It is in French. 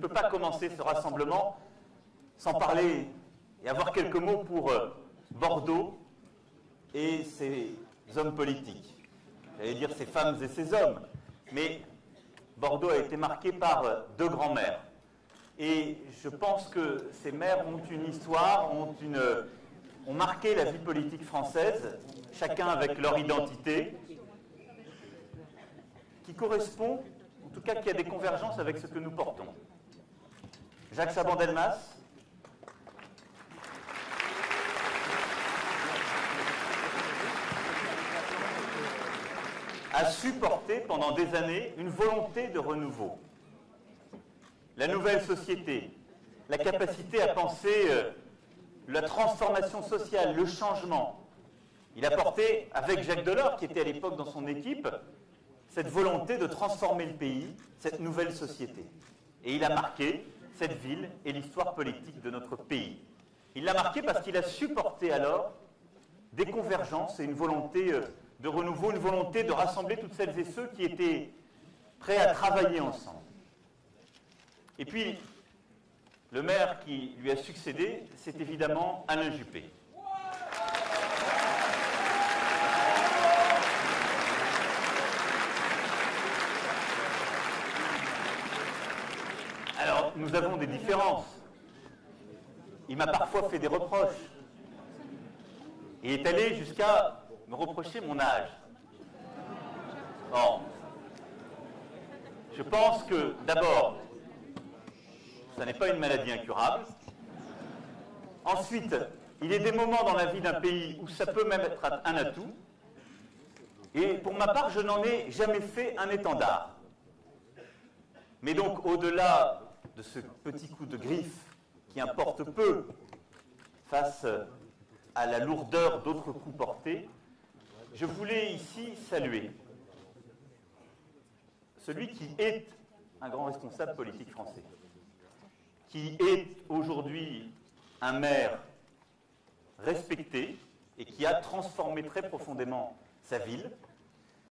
peux pas commencer ce rassemblement sans parler et avoir quelques mots pour euh, Bordeaux et ses hommes politiques. J'allais dire ses femmes et ses hommes. Mais Bordeaux a été marqué par euh, deux grands-mères. Et je pense que ces mères ont une histoire, ont, une, ont marqué la vie politique française, chacun avec leur identité, qui correspond, en tout cas qui a des convergences avec ce que nous portons. Jacques Saban-Delmas, a supporté pendant des années une volonté de renouveau. La nouvelle société, la capacité à penser euh, la transformation sociale, le changement. Il a porté, avec Jacques Delors, qui était à l'époque dans son équipe, cette volonté de transformer le pays, cette nouvelle société. Et il a marqué cette ville et l'histoire politique de notre pays. Il l'a marqué parce qu'il a supporté alors des convergences et une volonté euh, de renouveau, une volonté de rassembler toutes celles et ceux qui étaient prêts à travailler ensemble. Et puis, le maire qui lui a succédé, c'est évidemment Alain Juppé. Alors, nous avons des différences. Il m'a parfois fait des reproches. Il est allé jusqu'à me reprocher mon âge. Bon. Je pense que, d'abord, ce n'est pas une maladie incurable. Ensuite, il y a des moments dans la vie d'un pays où ça peut même être un atout. Et pour ma part, je n'en ai jamais fait un étendard. Mais donc, au-delà de ce petit coup de griffe qui importe peu face à la lourdeur d'autres coups portés, je voulais ici saluer celui qui est un grand responsable politique français, qui est aujourd'hui un maire respecté et qui a transformé très profondément sa ville,